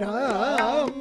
ਰਾਮ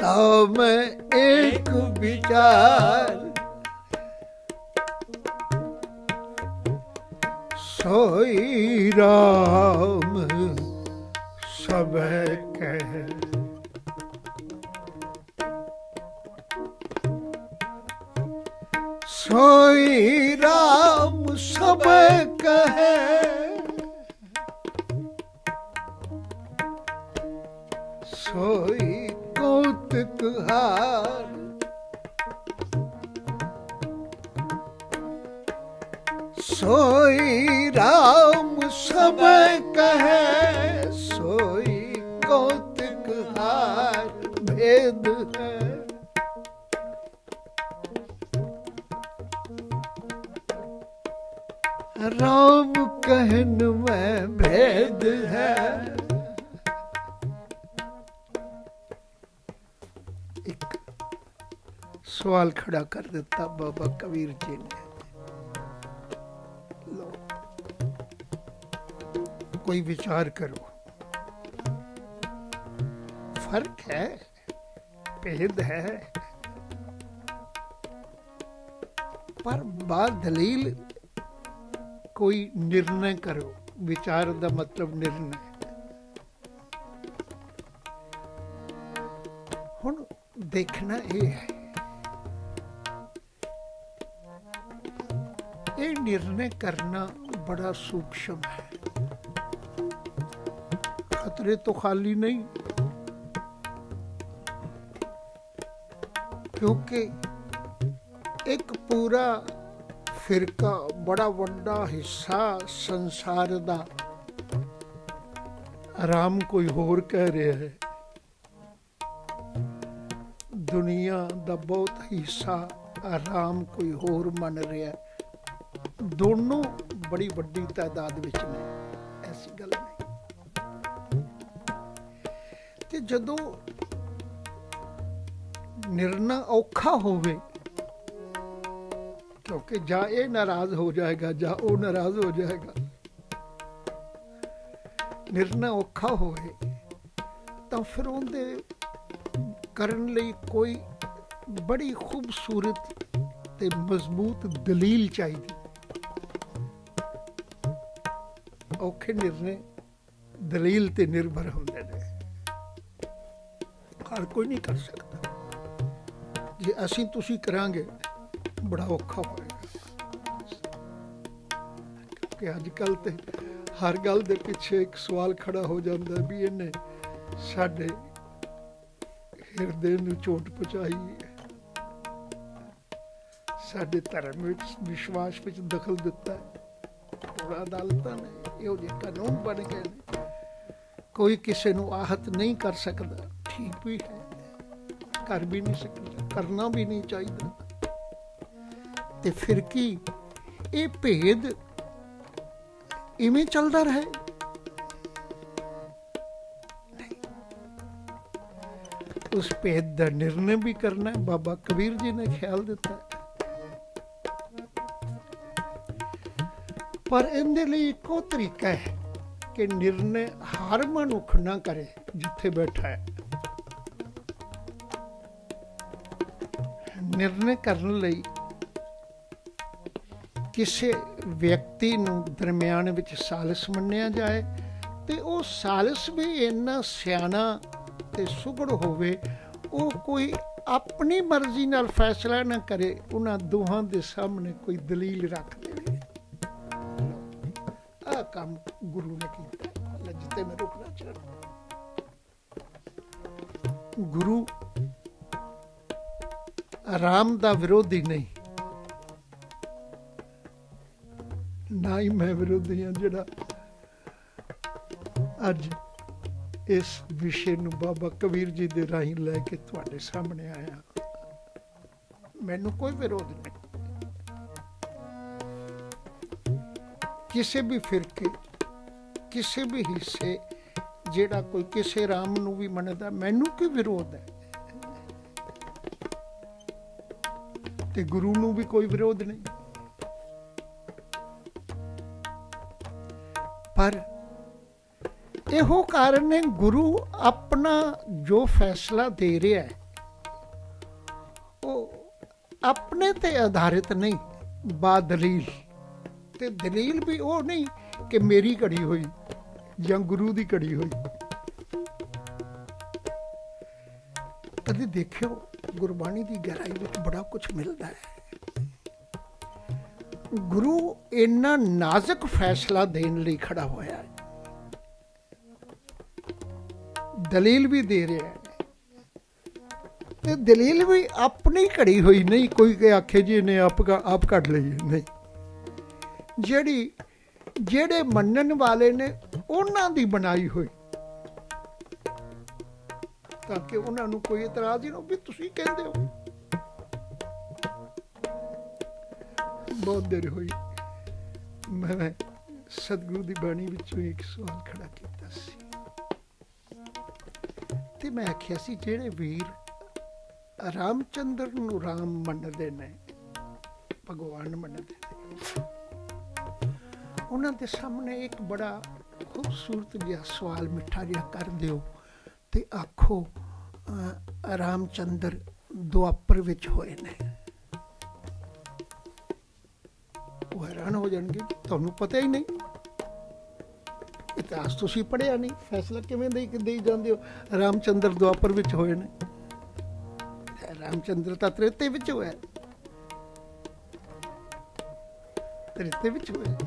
ताओ में एक विचार सोई राम सब कह सोई राम सब कहे ਹਾਰ ਸੋਈ RAM ਸਭ ਕਹੇ ਸੋਈ ਕੌਤਿਕ ਹਾਰ ਭੇਦ ਹੈ। ਰਾਮ ਕਹਿਨ ਮੈਂ ਹੈ। ਸਵਾਲ ਖੜਾ ਕਰ ਦਿੱਤਾ ਬਾਬਾ ਕਬੀਰ ਜੀ ਨੇ। ਲੋ ਕੋਈ ਵਿਚਾਰ ਕਰੋ। ਫ਼ਰਕ ਹੈ, ਭੇਦ ਹੈ। ਪਰ ਬਾਤ ਦਲੀਲ ਕੋਈ ਨਿਰਣय ਕਰੋ। ਵਿਚਾਰ ਦਾ ਮਤਲਬ ਨਿਰਣय ਹੁਣ ਦੇਖਣਾ ਇਹ ਹੈ ਇਹ ਕਰਨਾ ਬੜਾ ਸੂਖਸ਼ਮ ਹੈ ਖਤਰੇ ਤੋਂ ਖਾਲੀ ਨਹੀਂ ਕਿਉਂਕਿ ਇੱਕ ਪੂਰਾ ਫਿਰਕਾ ਬੜਾ ਵੱਡਾ ਹਿੱਸਾ ਸੰਸਾਰ ਦਾ ਆਰਾਮ ਕੋਈ ਹੋਰ ਕਹਿ ਰਿਹਾ ਹੈ ਦੁਨੀਆ ਦਾ ਬਹੁਤ ਹਿੱਸਾ ਆਰਾਮ ਕੋਈ ਹੋਰ ਮੰਨ ਰਿਹਾ ਹੈ ਦੋਨੋਂ ਬੜੀ ਵੱਡੀ ਤਾਦਾਦ ਵਿੱਚ ਨੇ, ਐਸੀ ਗੱਲ ਨਹੀਂ। ਤੇ ਜਦੋਂ ਨਿਰਣਾ ਔਖਾ ਹੋਵੇ, ਕਿਉਂਕਿ ਜਾਂ ਇਹ ਨਾਰਾਜ਼ ਹੋ ਜਾਏਗਾ ਜਾਂ ਉਹ ਨਾਰਾਜ਼ ਹੋ ਜਾਏਗਾ, ਨਿਰਣਾ ਔਖਾ ਹੋਵੇ, ਤਾਂ ਫਿਰ ਉਹਦੇ ਕਰਨ ਲਈ ਕੋਈ ਬੜੀ ਖੂਬਸੂਰਤ ਤੇ ਮਜ਼ਬੂਤ ਦਲੀਲ ਚਾਹੀਦੀ। ਔਖੇ ਨਿਰਣੇ ਦਲੀਲ ਤੇ ਨਿਰਭਰ ਹੁੰਦੇ ਨੇ। ਹਰ ਕੋਈ ਨਹੀਂ ਕਰ ਸਕਦਾ। ਜੇ ਅਸੀਂ ਤੁਸੀਂ ਕਰਾਂਗੇ, ਬੜਾ ਔਖਾ ਹੋਏਗਾ। ਕਿ ਅੱਜ ਕੱਲ ਤੇ ਹਰ ਗੱਲ ਦੇ ਪਿੱਛੇ ਇੱਕ ਸਵਾਲ ਖੜਾ ਹੋ ਜਾਂਦਾ ਵੀ ਇਹਨੇ ਸਾਡੇ ਹਿਰਦੇ ਨੂੰ ਚੋਟ ਪਹੁੰਚਾਈ ਸਾਡੇ ਧਰਮ ਵਿੱਚ ਵਿਸ਼ਵਾਸ ਵਿੱਚ ਦਖਲ ਦਿੱਤਾ ਥੋੜਾ ਅਦਾਲਤਾਂ ਨੇ। ਇਹੋ ਜਿਹੇ ਕਾਨੂੰਨ ਬਣ ਗਏ ਨੇ। ਕੋਈ ਕਿਸੇ ਨੂੰ ਆਹਤ ਨਹੀਂ ਕਰ ਸਕਦਾ। ਠੀਕ ਵੀ ਹੈ। ਕਰ ਵੀ ਨਹੀਂ ਸਕਦਾ। ਕਰਨਾ ਵੀ ਨਹੀਂ ਚਾਹੀਦਾ। ਤੇ ਫਿਰ ਕੀ? ਇਹ ਭੇਦ ਇਵੇਂ ਚੱਲਦਾ ਰਹੇ? ਉਸ ਭੇਦ ਦਾ ਨਿਰਣੇ ਵੀ ਕਰਨਾ ਬਾਬਾ ਕਬੀਰ ਜੀ ਨੇ ਖਿਆਲ ਦਿੱਤਾ। ਪਰ ਇਹਦੇ ਲਈ ਇੱਕੋ ਤਰੀਕਾ ਹੈ ਕਿ ਨਿਰਣੇ ਹਰ ਮਨੁੱਖ ਨਾ ਕਰੇ ਜਿੱਥੇ ਬੈਠਾ ਹੈ। ਨਿਰਣੇ ਕਰਨ ਲਈ ਕਿਸੇ ਵਿਅਕਤੀ ਨੂੰ ਦਰਮਿਆਨ ਵਿੱਚ ਸਾਲਸ ਮੰਨਿਆ ਜਾਏ ਤੇ ਉਹ ਸਾਲਸ ਵੀ ਇੰਨਾ ਸਿਆਣਾ ਤੇ ਸੁਗੜ ਹੋਵੇ, ਉਹ ਕੋਈ ਆਪਣੀ ਮਰਜ਼ੀ ਨਾਲ ਫੈਸਲਾ ਨਾ ਕਰੇ, ਉਹਨਾਂ ਦੋਹਾਂ ਦੇ ਸਾਹਮਣੇ ਕੋਈ ਦਲੀਲ ਰੱਖ ਦੇਵੇ ਆ ਕੰਮ ਗੁਰੂ ਨੇ ਕੀਤਾ। ਲੱਜਤੇ ਮੈਂ ਗੁਰੂ ਆਰਾਮ ਦਾ ਵਿਰੋਧੀ ਨਹੀਂ। ਨਾ ਹੀ ਮੈਂ ਵਿਰੋਧੀ ਹਾਂ ਜਿਹੜਾ ਅੱਜ ਇਸ ਵਿਸ਼ੇ ਨੂੰ ਬਾਬਾ ਕਬੀਰ ਜੀ ਦੇ ਰਾਹੀਂ ਲੈ ਕੇ ਤੁਹਾਡੇ ਸਾਹਮਣੇ ਆਇਆ। ਮੈਨੂੰ ਕੋਈ ਵਿਰੋਧ ਨਹੀਂ। ਕਿਸੇ ਵੀ ਫਿਰਕੇ, ਕਿਸੇ ਵੀ ਹਿੱਸੇ, ਜਿਹੜਾ ਕੋਈ ਕਿਸੇ ਰਾਮ ਨੂੰ ਵੀ ਮੰਨਦਾ, ਮੈਨੂੰ ਕੀ ਵਿਰੋਧ ਹੈ? ਤੇ ਗੁਰੂ ਨੂੰ ਵੀ ਕੋਈ ਵਿਰੋਧ ਨਹੀਂ। ਪਰ ਇਹੋ ਕਾਰਨ ਹੈ, ਗੁਰੂ ਆਪਣਾ ਜੋ ਫੈਸਲਾ ਦੇ ਰਿਹਾ ਹੈ, ਉਹ ਆਪਣੇ ਤੇ ਆਧਾਰਿਤ ਨਹੀਂ, ਬਾਦਲੀਲ। ਤੇ ਦਲੀਲ ਵੀ ਉਹ ਨਹੀਂ ਕਿ ਮੇਰੀ ਘੜੀ ਹੋਈ ਜਾਂ ਗੁਰੂ ਦੀ ਘੜੀ ਹੋਈ। ਕਦੇ ਦੇਖਿਓ, ਗੁਰਬਾਣੀ ਦੀ ਗਹਿਰਾਈ ਵਿੱਚ ਬੜਾ ਕੁਝ ਮਿਲਦਾ ਹੈ। ਗੁਰੂ ਇੰਨਾ ਨਾਜ਼ੁਕ ਫੈਸਲਾ ਦੇਣ ਲਈ ਖੜਾ ਹੋਇਆ ਹੈ। ਦਲੀਲ ਵੀ ਦੇ ਰਿਹਾ ਹੈ। ਤੇ ਦਲੀਲ ਵੀ ਆਪਣੀ ਘੜੀ ਹੋਈ ਨਹੀਂ, ਕੋਈ ਆਖੇ ਜੀ ਨੇ ਆਪ ਆਪ ਕੱਢ ਲਈ, ਨਹੀਂ। ਜਿਹੜੀ, ਜਿਹੜੇ ਮੰਨਣ ਵਾਲੇ ਨੇ ਉਹਨਾਂ ਦੀ ਬਣਾਈ ਹੋਈ। ਤਾਂ ਕਿ ਉਹਨਾਂ ਨੂੰ ਕੋਈ ਇਤਰਾਜ਼ ਹੀ ਨਾ ਵੀ ਤੁਸੀਂ ਕਹਿੰਦੇ ਹੋ। ਬਹੁਤ ਦੇਰ ਹੋਈ। ਮੈਂ ਸਤਿਗੁਰੂ ਦੀ ਬਾਣੀ ਵਿੱਚੋਂ ਇੱਕ ਸਵਾਲ ਖੜਾ ਕੀਤਾ ਸੀ। ਤੇ ਮੈਂ ਆਖਿਆ ਸੀ, ਜਿਹੜੇ ਵੀਰ ਰਾਮਚੰਦਰ ਨੂੰ ਰਾਮ ਮੰਨਦੇ ਨੇ, ਭਗਵਾਨ ਮੰਨਦੇ ਨੇ ਉਹਨਾਂ ਦੇ ਸਾਹਮਣੇ ਇੱਕ ਬੜਾ ਖੂਬਸੂਰਤ ਜਿਹਾ ਸਵਾਲ ਮਿੱਠਾ ਜਿਹਾ ਕਰ ਦਿਓ ਤੇ ਆਖੋ ਰਾਮਚੰਦਰ ਦੁਆਪਰ ਵਿੱਚ ਹੋਏ ਨੇ। ਉਹ ਹੈਰਾਨ ਹੋ ਜਾਣਗੇ, ਤੁਹਾਨੂੰ ਪਤਾ ਹੀ ਨਹੀਂ। ਇਤਿਹਾਸ ਤੁਸੀਂ ਪੜਿਆ ਨਹੀਂ। ਫੈਸਲਾ ਕਿਵੇਂ ਦੇ ਦੇਈ ਜਾਂਦੇ ਹੋ? ਰਾਮਚੰਦਰ ਦੁਆਪਰ ਵਿੱਚ ਹੋਏ ਨੇ। ਰਾਮਚੰਦਰ ਤਾਂ ਤ੍ਰੇਤੇ ਵਿੱਚ ਹੋਇਆ। ਤ੍ਰੇਤੇ ਵਿੱਚ ਹੋਇਆ।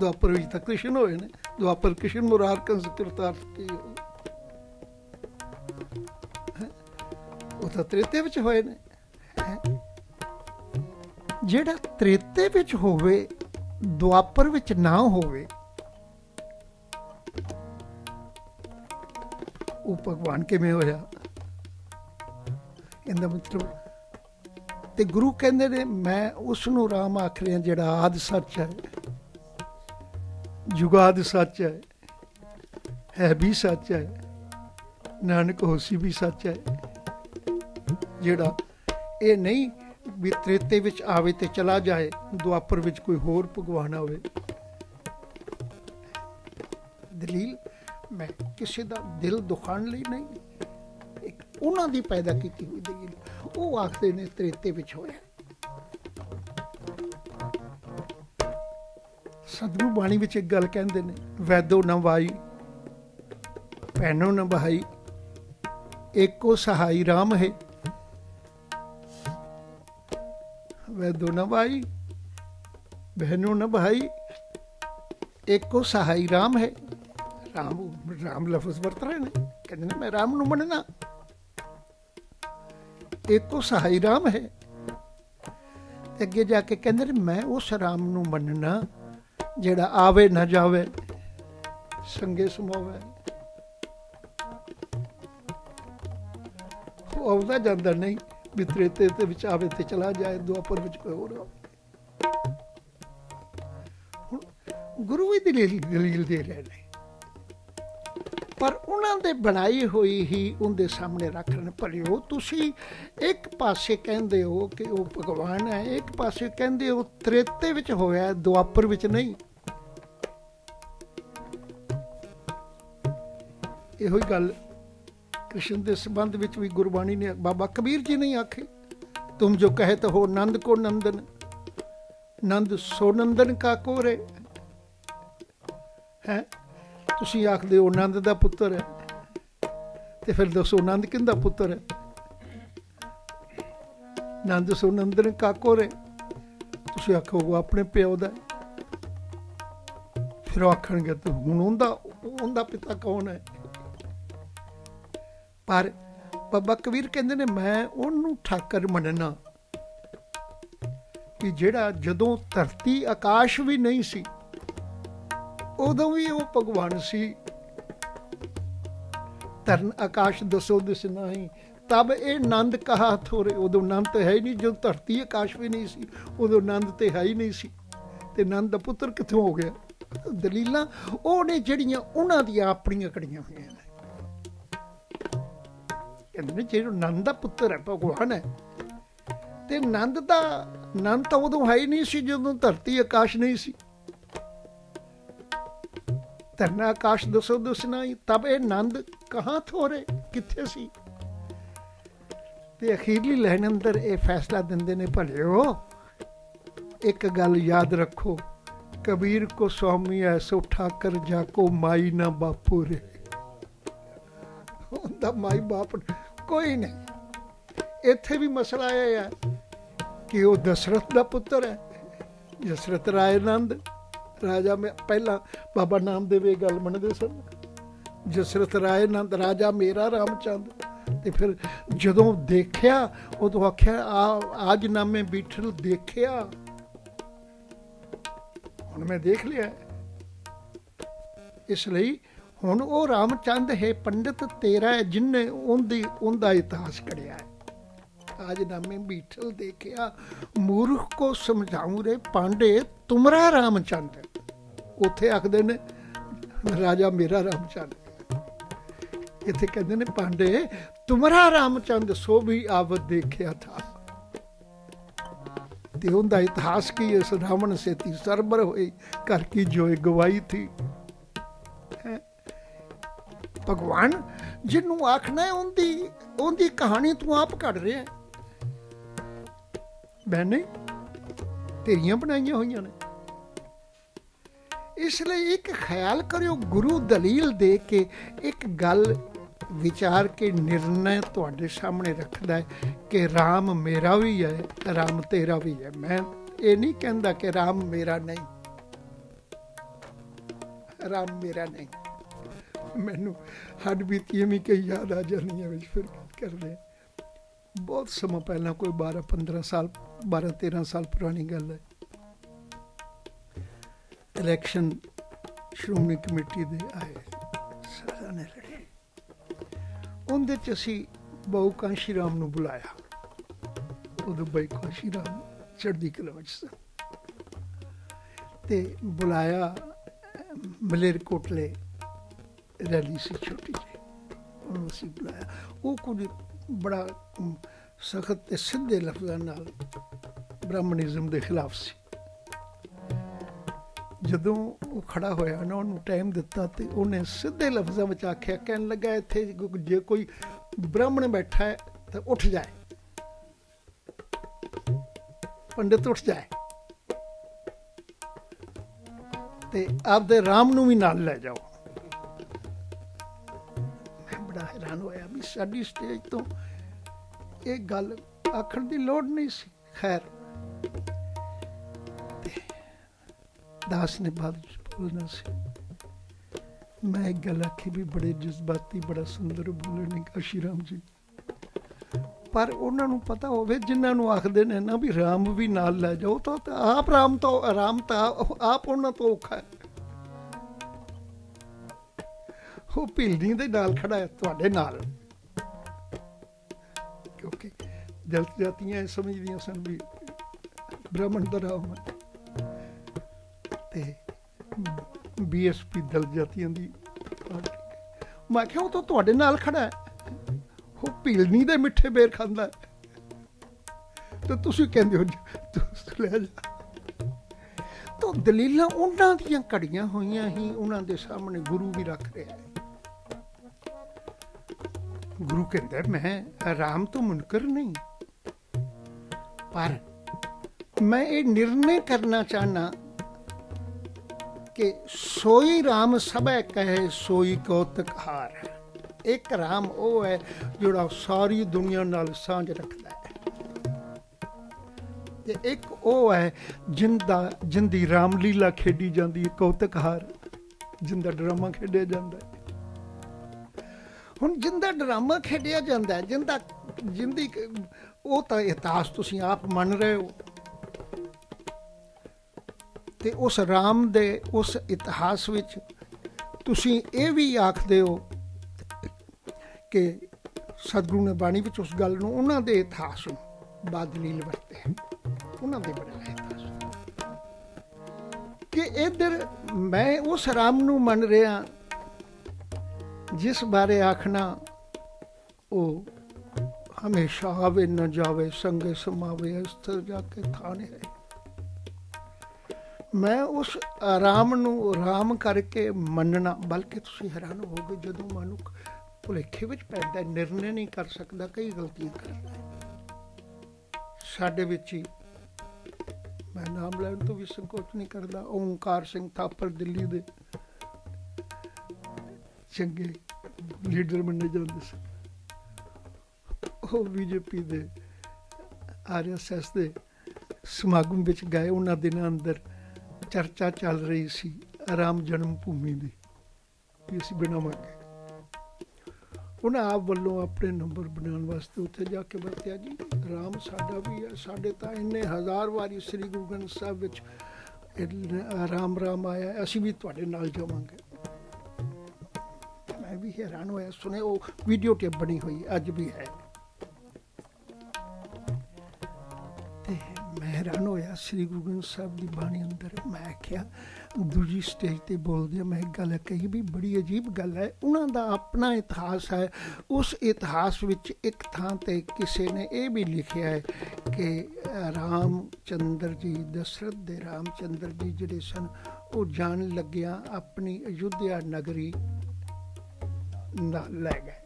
ਦੁਆਪਰ ਵਿੱਚ ਤਾਂ ਕ੍ਰਿਸ਼ਨ ਹੋਏ ਨੇ ਦੁਆਪਰ ਕ੍ਰਿਸ਼ਨ ਮੁਰਾਰ ਕੰਸ ਕਰਤਾਰ ਕੀ ਉਹ ਤਾਂ ਤ੍ਰੇਤੇ ਵਿੱਚ ਹੋਏ ਨੇ ਜਿਹੜਾ ਤ੍ਰੇਤੇ ਵਿੱਚ ਹੋਵੇ ਦੁਆਪਰ ਵਿੱਚ ਨਾ ਹੋਵੇ ਉਹ ਭਗਵਾਨ ਕਿਵੇਂ ਹੋਇਆ ਇਹਦਾ ਮਤਲਬ ਤੇ ਗੁਰੂ ਕਹਿੰਦੇ ਨੇ ਮੈਂ ਉਸ ਨੂੰ ਰਾਮ ਆਖ ਰਿਹਾ ਜਿਹੜਾ ਆਦ ਸੱਚ ਹੈ ਜੁਗਾਦ ਸੱਚ ਹੈ ਹੈ ਵੀ ਸੱਚ ਹੈ, ਨਾਨਕ ਹੋਸੀ ਵੀ ਸੱਚ ਹੈ। ਜਿਹੜਾ ਇਹ ਨਹੀਂ ਵੀ ਤ੍ਰੇਤੇ ਵਿੱਚ ਆਵੇ ਤੇ ਚਲਾ ਜਾਏ, ਦੁਆਪਰ ਵਿੱਚ ਕੋਈ ਹੋਰ ਭਗਵਾਨ ਆਵੇ। ਦਲੀਲ, ਮੈਂ ਕਿਸੇ ਦਾ ਦਿਲ ਦੁਖਾਣ ਲਈ ਨਹੀਂ। ਇੱਕ ਉਹਨਾਂ ਦੀ ਪੈਦਾ ਕੀਤੀ ਹੋਈ ਦਲੀਲ, ਉਹ ਆਖਦੇ ਨੇ ਤ੍ਰੇਤੇ ਵਿੱਚ ਹੋਇਆ। ਸਤਿਗੁਰੂ ਬਾਣੀ ਵਿੱਚ ਇੱਕ ਗੱਲ ਕਹਿੰਦੇ ਨੇ, ਵੈਦੋ ਨਾ ਵਾਈ ਪੈਨੋ ਨਾ ਬਹਾਈ, ਏਕੋ ਸਹਾਈ RAM ਹੈ। ਵੈਦੋ ਨਾ ਬਹਿਨੋ ਨਾ ਏਕੋ ਸਹਾਈ RAM ਹੈ। ਰਾਮ ਰਾਮ ਲਫ਼ਜ਼ ਵਰਤ ਰਹੇ ਨੇ, ਕਹਿੰਦੇ ਨੇ ਮੈਂ ਰਾਮ ਨੂੰ ਮੰਨਣਾ। ਇੱਕੋ ਸਹਾਈ ਰਾਮ ਹੈ। ਅੱਗੇ ਜਾ ਕੇ ਕਹਿੰਦੇ ਨੇ, ਮੈਂ ਉਸ ਰਾਮ ਨੂੰ ਮੰਨਣਾ। ਜਿਹੜਾ ਆਵੇ ਨਾ ਜਾਵੇ, ਸੰਗੇ ਸਮਾਵੇ। ਆਉਂਦਾ ਜਾਂਦਾ ਨਹੀਂ ਬਿਤਰੇਤੇ ਤੇ ਵਿੱਚ ਆਵੇ ਤੇ ਚਲਾ ਜਾਏ ਦੁਆਪਰ ਵਿੱਚ ਕੋਈ ਹੋਰ ਗੁਰੂ ਵੀ ਦਲੀਲ ਦਲੀਲ ਦੇ ਰਹੇ ਨੇ। ਪਰ ਉਹਨਾਂ ਦੇ ਬਣਾਈ ਹੋਈ ਹੀ ਉਹਦੇ ਸਾਹਮਣੇ ਰੱਖ ਰਹੇ ਭਲਿਓ ਤੁਸੀਂ ਇੱਕ ਪਾਸੇ ਕਹਿੰਦੇ ਹੋ ਕਿ ਉਹ ਭਗਵਾਨ ਹੈ, ਇੱਕ ਪਾਸੇ ਕਹਿੰਦੇ ਹੋ ਤ੍ਰੇਤੇ ਵਿੱਚ ਹੋਇਆ ਦੁਆਪਰ ਵਿੱਚ ਨਹੀਂ। ਇਹੋ ਹੀ ਗੱਲ ਕ੍ਰਿਸ਼ਨ ਦੇ ਸੰਬੰਧ ਵਿੱਚ ਵੀ ਗੁਰਬਾਣੀ ਨੇ ਬਾਬਾ ਕਬੀਰ ਜੀ ਨੇ ਆਖੇ। ਤੁਮ ਜੋ ਕਹੇ ਕਹਤ ਹੋ ਨੰਦ ਕੋ ਨੰਦਨ, ਨੰਦ ਸੋ ਨੰਦਨ ਕਾ ਕੋਰੇ। ਹੈ? ਤੁਸੀਂ ਆਖਦੇ ਹੋ ਨੰਦ ਦਾ ਪੁੱਤਰ ਹੈ। ਤੇ ਫਿਰ ਦੱਸੋ ਨੰਦ ਕਿੰਦਾ ਪੁੱਤਰ ਹੈ? ਨੰਦ ਸੋ ਨੰਦਨ ਕਾ ਕੋਰੇ ਤੁਸੀਂ ਆਖੋ, ਉਹ ਆਪਣੇ ਪਿਓ ਦਾ ਫਿਰ ਆਖਣਗੇ, ਤੂੰ ਹੁਣ ਉਹਦਾ ਉਹਦਾ ਪਿਤਾ ਕੌਣ ਹੈ? ਪਰ ਬਾਬਾ ਕਬੀਰ ਕਹਿੰਦੇ ਨੇ, ਮੈਂ ਉਹਨੂੰ ਠਾਕਰ ਮੰਨਣਾ ਕਿ ਜਿਹੜਾ ਜਦੋਂ ਧਰਤੀ ਆਕਾਸ਼ ਵੀ ਨਹੀਂ ਸੀ ਉਦੋਂ ਵੀ ਉਹ ਭਗਵਾਨ ਸੀ। ਤਰਨ ਆਕਾਸ਼ ਦਸੋ ਦਿਸ ਨਹੀਂ, ਤਬ ਇਹ ਨੰਦ ਕਹਾ ਥੋਰੇ। ਉਦੋਂ ਨੰਦ ਤੇ ਹੈ ਹੀ ਨਹੀਂ, ਜਦੋਂ ਧਰਤੀ ਆਕਾਸ਼ ਵੀ ਨਹੀਂ ਸੀ, ਉਦੋਂ ਨੰਦ ਤੇ ਹੈ ਹੀ ਨਹੀਂ ਸੀ। ਤੇ ਨੰਦ ਦਾ ਪੁੱਤਰ ਕਿੱਥੋਂ ਹੋ ਗਿਆ? ਦਲੀਲਾਂ, ਉਹ ਨੇ ਜਿਹੜੀਆਂ ਉਹਨਾਂ ਦੀਆਂ ਆਪਣੀਆਂ ਕੜੀਆਂ ਹੋਈਆਂ ਨੇ। ਕਹਿੰਦੇ ਨੇ, ਜਿਹੜਾ ਨੰਦ ਦਾ ਪੁੱਤਰ ਹੈ, ਭਗਵਾਨ ਹੈ। ਤੇ ਨੰਦ ਦਾ, ਨੰਦ ਤਾਂ ਉਦੋਂ ਹੈ ਹੀ ਨਹੀਂ ਸੀ, ਜਦੋਂ ਧਰਤੀ ਆਕਾਸ਼ ਨਹੀਂ ਸੀ। ਧਰਨਾ ਆਕਾਸ਼ ਦਸੋ ਦੁਸ਼ਨਾ ਹੀ ਤਬ ਇਹ ਨੰਦ ਕਹਾਂ ਥੋਰੇ, ਕਿੱਥੇ ਸੀ? ਤੇ ਅਖੀਰਲੀ ਲੈਣ ਅੰਦਰ ਇਹ ਫੈਸਲਾ ਦਿੰਦੇ ਨੇ, ਭਲਿਓ, ਇੱਕ ਗੱਲ ਯਾਦ ਰੱਖੋ, ਕਬੀਰ ਕੋ ਸਵਾਮੀ ਐਸੋ ਠਾਕਰ ਜਾ ਕੋ ਮਾਈ ਨਾ ਬਾਪੂ ਰੇ। ਉਹਦਾ ਮਾਈ ਬਾਪ ਕੋਈ ਨਹੀਂ। ਇੱਥੇ ਵੀ ਮਸਲਾ ਇਹ ਹੈ ਕਿ ਉਹ ਦਸ਼ਰਥ ਦਾ ਪੁੱਤਰ ਹੈ ਦਸ਼ਰਥ ਰਾਏ ਨੰਦ। ਰਾਜਾ ਮੈਂ ਪਹਿਲਾਂ ਬਾਬਾ ਨਾਮ ਨਾਮਦੇਵ ਇਹ ਗੱਲ ਮੰਨਦੇ ਸਨ। ਜਸਰਤ ਰਾਏ ਨੰਦ ਰਾਜਾ ਮੇਰਾ ਰਾਮਚੰਦ। ਤੇ ਫਿਰ ਜਦੋਂ ਦੇਖਿਆ, ਉਦੋਂ ਆਖਿਆ, ਆ ਅੱਜ ਨਾਮੇ ਬੀਠਲ ਦੇਖਿਆ। ਹੁਣ ਮੈਂ ਦੇਖ ਲਿਆ। ਇਸ ਲਈ ਹੁਣ ਉਹ ਰਾਮਚੰਦ ਹੈ, ਪੰਡਿਤ ਤੇਰਾ ਜਿਨਨੇ ਉਹਦੀ, ਉਹਦਾ ਇਤਿਹਾਸ ਕੜਿਆ ਹੈ। ਆਜ ਨਾਮੇ ਬੀਠਲ ਦੇਖਿਆ, ਮੂਰਖ ਕੋ ਸਮਝਾਉਂ ਰੇ ਪਾਂਡੇ, ਤੁਮਰਾ ਰਾਮਚੰਦ। ਉੱਥੇ ਆਖਦੇ ਨੇ, ਰਾਜਾ ਮੇਰਾ ਰਾਮਚੰਦ। ਇੱਥੇ ਕਹਿੰਦੇ ਨੇ, ਪਾਂਡੇ, ਤੁਮਰਾ ਰਾਮਚੰਦ ਸੋ ਵੀ ਆਵਤ ਦੇਖਿਆ ਥਾ। ਤੇ ਉਹਦਾ ਇਤਿਹਾਸ ਕੀ ਇਸ ਰਾਵਣ ਸੇਤੀ ਸਰਬਰ ਹੋਈ ਕਰ ਕੀ ਜੋਏ ਗਵਾਈ ਥੀ। ਭਗਵਾਨ, ਜਿਹਨੂੰ ਆਖਣਾ ਉਹਦੀ ਉਹਦੀ ਕਹਾਣੀ ਤੂੰ ਆਪ ਘੜ ਰਿਹਾ ਮੈਂ ਨਹੀਂ ਤੇਰੀਆਂ ਬਣਾਈਆਂ ਹੋਈਆਂ ਨੇ। ਇਸ ਲਈ ਇੱਕ ਖਿਆਲ ਕਰਿਓ ਗੁਰੂ ਦਲੀਲ ਦੇ ਕੇ ਇੱਕ ਗੱਲ ਵਿਚਾਰ ਕੇ ਨਿਰਣੈ ਤੁਹਾਡੇ ਸਾਹਮਣੇ ਰੱਖਦਾ ਹੈ ਕਿ RAM ਮੇਰਾ ਵੀ ਹੈ RAM ਤੇਰਾ ਵੀ ਹੈ। ਮੈਂ ਇਹ ਨਹੀਂ ਕਹਿੰਦਾ ਕਿ RAM ਮੇਰਾ ਨਹੀਂ। RAM ਮੇਰਾ ਨਹੀਂ। ਮੈਨੂੰ ਹੱਡ ਬੀਤੀ ਵੀ ਕਈ ਯਾਦ ਆ ਜਾਂਦੀਆਂ ਵਿੱਚ ਫਿਰ ਕਰਦੇ ਬਹੁਤ ਸਮਾਂ ਪਹਿਲਾਂ ਕੋਈ 12 15 ਸਾਲ 12 13 ਸਾਲ ਪੁਰਾਣੀ ਗੱਲ ਹੈ। ਇਲੈਕਸ਼ਨ ਸ਼੍ਰੋਮਣੀ ਕਮੇਟੀ ਦੇ ਆਏ ਸਾਰਿਆਂ ਨੇ ਲੜੇ। ਉਹਦੇ ਚ ਅਸੀਂ ਬਹੁ ਕਾਂਸ਼ੀ ਰਾਮ ਨੂੰ ਬੁਲਾਇਆ। ਉਦੋਂ ਬਾਈ ਕਾਂਸ਼ੀ ਰਾਮ ਚੜ੍ਹਦੀ ਕਲਾ ਵਿੱਚ ਸਨ। ਤੇ ਬੁਲਾਇਆ ਮਲੇਰ ਕੋਟਲੇ ਰੈਲੀ ਸੀ ਛੋਟੀ ਜਿਹੀ। ਉਹਨੂੰ ਅਸੀਂ ਬੁਲਾਇਆ। ਉਹ ਕੁਝ ਬੜਾ ਸਖਤ ਤੇ ਸਿੱਧੇ ਲਫ਼ਜ਼ਾਂ ਨਾਲ ਬ੍ਰਾਹਮਣਿਜ਼ਮ ਦੇ ਖਿਲਾਫ ਸੀ। ਜਦੋਂ ਉਹ ਖੜਾ ਹੋਇਆ ਨਾ, ਉਹਨੂੰ ਟਾਈਮ ਦਿੱਤਾ ਤੇ ਉਹਨੇ ਸਿੱਧੇ ਲਫ਼ਜ਼ਾਂ ਵਿੱਚ ਆਖਿਆ, ਕਹਿਣ ਲੱਗਾ, ਇੱਥੇ ਜੇ ਕੋਈ ਬ੍ਰਾਹਮਣ ਬੈਠਾ ਹੈ, ਤਾਂ ਉੱਠ ਜਾਏ। ਪੰਡਿਤ ਉੱਠ ਜਾਏ। ਤੇ ਆਪਦੇ ਰਾਮ ਨੂੰ ਵੀ ਨਾਲ ਲੈ ਜਾਓ। ਮੈਂ ਬੜਾ ਹੈਰਾਨ ਹੋਇਆ ਵੀ ਸਾਡੀ ਸਟੇਜ ਤੋਂ ਇਹ ਗੱਲ ਆਖਣ ਦੀ ਲੋੜ ਨਹੀਂ ਸੀ। ਖੈਰ ਦਾਸ ਨੇ ਬਾਦ ਵਿੱਚ ਬੋਲਣਾ ਸੀ ਮੈਂ ਇੱਕ ਗੱਲ ਆਖੀ ਵੀ ਬੜੇ ਜਜ਼ਬਾਤੀ ਬੜਾ ਸੁੰਦਰ ਬੋਲਣ ਨੇ ਕਾਸ਼ੀ ਰਾਮ ਜੀ ਪਰ ਉਹਨਾਂ ਨੂੰ ਪਤਾ ਹੋਵੇ ਜਿਨ੍ਹਾਂ ਨੂੰ ਆਖਦੇ ਨੇ ਨਾ ਵੀ ਰਾਮ ਵੀ ਨਾਲ ਲੈ ਜਾਓ ਤਾਂ ਆਪ ਰਾਮ ਤੋਂ ਆਰਾਮ ਤਾਂ ਆਪ ਉਹਨਾਂ ਤੋਂ ਔਖਾ ਹੈ ਉਹ ਭਿਲਦੀ ਦੇ ਨਾਲ ਖੜਾ ਹੈ ਤੁਹਾਡੇ ਨਾਲ ਕਿਉਂਕਿ ਜਲਤ ਜਾਤੀਆਂ ਸਮਝਦੀਆਂ ਸਨ ਵੀ ਬ੍ਰਾਹਮਣ ਦਾ ਰਾਮ ਹੈ ਬੀਐਸਪੀ ਦਲ ਜਾਤੀਆਂ ਦੀ ਮੈਂ ਕਿਹਾ ਉਹ ਤਾਂ ਤੁਹਾਡੇ ਨਾਲ ਖੜਾ ਹੈ। ਉਹ ਭੀਲਨੀ ਦੇ ਮਿੱਠੇ ਬੇਰ ਖਾਂਦਾ ਤੇ ਤੁਸੀਂ ਕਹਿੰਦੇ ਹੋ ਤੁਸੀਂ ਲੈ ਜਾ। ਤਾਂ ਦਲੀਲਾਂ ਉਹਨਾਂ ਦੀਆਂ ਘੜੀਆਂ ਹੋਈਆਂ ਹੀ ਉਹਨਾਂ ਦੇ ਸਾਹਮਣੇ ਗੁਰੂ ਵੀ ਰੱਖ ਰਿਹਾ ਹੈ। ਗੁਰੂ ਕਹਿੰਦਾ, ਮੈਂ ਰਾਮ ਤੋਂ ਮੁਨਕਰ ਨਹੀਂ। ਪਰ ਮੈਂ ਇਹ ਨਿਰਣੇ ਕਰਨਾ ਚਾਹਨਾ ਕਿ ਸੋਈ RAM ਸਭੈ ਕਹੇ, ਸੋਈ ਕੌਤਕ ਹਾਰ। ਇੱਕ RAM ਉਹ ਹੈ ਜਿਹੜਾ ਸਾਰੀ ਦੁਨੀਆ ਨਾਲ ਸਾਂਝ ਰੱਖਦਾ ਹੈ। ਤੇ ਇੱਕ ਉਹ ਹੈ ਜਿੰਦਾ ਜਿੰਦੀ ਰਾਮਲੀਲਾ ਖੇਡੀ ਜਾਂਦੀ ਹੈ, ਕੌਤਕ ਹਾਰ। ਜਿੰਦਾ ਡਰਾਮਾ ਖੇਡਿਆ ਜਾਂਦਾ ਹੈ। ਹੁਣ ਜਿੰਦਾ ਡਰਾਮਾ ਖੇਡਿਆ ਜਾਂਦਾ ਹੈ, ਜਿੰਦਾ ਜਿੰਦੀ ਉਹ ਤਾਂ ਇਤਿਹਾਸ ਤੁਸੀਂ ਆਪ ਮੰਨ ਰਹੇ ਹੋ। ਤੇ ਉਸ ਰਾਮ ਦੇ ਉਸ ਇਤਿਹਾਸ ਵਿੱਚ ਤੁਸੀਂ ਇਹ ਵੀ ਆਖਦੇ ਹੋ ਕਿ ਸਤਿਗੁਰੂ ਨੇ ਬਾਣੀ ਵਿੱਚ ਉਸ ਗੱਲ ਨੂੰ ਉਹਨਾਂ ਦੇ ਇਤਿਹਾਸ ਨੂੰ ਬਾਦਲੀਲ ਵਰਤੇ ਉਹਨਾਂ ਦੇ ਬਣਾਇਆ ਇਤਿਹਾਸ ਕਿ ਇਧਰ ਮੈਂ ਉਸ ਰਾਮ ਨੂੰ ਮੰਨ ਰਿਹਾ, ਜਿਸ ਬਾਰੇ ਆਖਣਾ, ਉਹ ਹਮੇਸ਼ਾ ਆਵੇ, ਨਾ ਜਾਵੇ, ਸੰਗੇ ਸਮਾਵੇ, ਅਸਥਰ ਜਾ ਕੇ ਥਾਣੇ ਹੈ ਮੈਂ ਉਸ ਆਰਾਮ ਨੂੰ ਆਰਾਮ ਕਰਕੇ ਮੰਨਣਾ, ਬਲਕਿ ਤੁਸੀਂ ਹੈਰਾਨ ਹੋਗੇ ਜਦੋਂ ਮਨੁੱਖ ਭੁਲੇਖੇ ਵਿੱਚ ਪੈਂਦਾ ਨਿਰਣੇ ਨਹੀਂ ਕਰ ਸਕਦਾ, ਕਈ ਗਲਤੀਆਂ ਕਰਦਾ ਸਾਡੇ ਵਿੱਚ ਹੀ ਮੈਂ ਨਾਮ ਲੈਣ ਤੋਂ ਵੀ ਸੰਕੋਚ ਨਹੀਂ ਕਰਦਾ, ਓਮਕਾਰ ਸਿੰਘ ਥਾਪਰ ਦਿੱਲੀ ਦੇ ਚੰਗੇ ਲੀਡਰ ਮੰਨੇ ਜਾਂਦੇ ਸੀ ਉਹ ਬੀਜੇਪੀ ਦੇ ਆਰਐਸਐਸ ਦੇ ਸਮਾਗਮ ਵਿੱਚ ਗਏ, ਉਹਨਾਂ ਦਿਨਾਂ ਅੰਦਰ ਚਰਚਾ ਚੱਲ ਰਹੀ ਸੀ ਆਰਾਮ ਜਨਮ ਭੂਮੀ ਦੀ ਕਿ ਅਸੀਂ ਬਣਾਵਾਂਗੇ। ਉਹਨਾਂ ਆਪ ਵੱਲੋਂ ਆਪਣੇ ਨੰਬਰ ਬਣਾਉਣ ਵਾਸਤੇ ਉੱਥੇ ਜਾ ਕੇ ਵਰਤਿਆ ਜੀ। ਰਾਮ ਸਾਡਾ ਵੀ ਹੈ, ਸਾਡੇ ਤਾਂ ਇੰਨੇ ਹਜ਼ਾਰ ਵਾਰੀ ਸ੍ਰੀ ਗੁਰੂ ਗ੍ਰੰਥ ਸਾਹਿਬ ਵਿੱਚ ਰਾਮ ਰਾਮ ਆਇਆ ਅਸੀਂ ਵੀ ਤੁਹਾਡੇ ਨਾਲ ਜਾਵਾਂਗੇ। ਮੈਂ ਵੀ ਹੈਰਾਨ ਹੋਇਆ ਸੁਨੇ ਉਹ ਵੀਡੀਓ ਟੇਪ ਬਣੀ ਹੋਈ ਅੱਜ ਵੀ ਹੈ। ਸ੍ਰੀ ਗੁਰੂ ਗ੍ਰੰਥ ਸਾਹਿਬ ਦੀ ਬਾਣੀ ਅੰਦਰ ਮੈਂ ਕਿਹਾ, ਦੂਜੀ ਸਟੇਜ ਤੇ ਬੋਲਦੇ ਮੈਂ ਇੱਕ ਗੱਲ ਕਹੀ ਵੀ ਬੜੀ ਅਜੀਬ ਗੱਲ ਹੈ, ਉਹਨਾਂ ਦਾ ਆਪਣਾ ਇਤਿਹਾਸ ਹੈ, ਉਸ ਇਤਿਹਾਸ ਵਿੱਚ ਇੱਕ ਥਾਂ ਤੇ ਕਿਸੇ ਨੇ ਇਹ ਵੀ ਲਿਖਿਆ ਹੈ ਕਿ ਰਾਮ ਚੰਦਰ ਜੀ, ਦਸ਼ਰਥ ਦੇ ਰਾਮ ਚੰਦਰ ਜੀ ਜਿਹੜੇ ਸਨ, ਉਹ ਜਾਣ ਲੱਗਿਆ ਆਪਣੀ ਅਯੁੱਧਿਆ ਨਗਰੀ ਨਾਲ ਲੈ ਗਏ।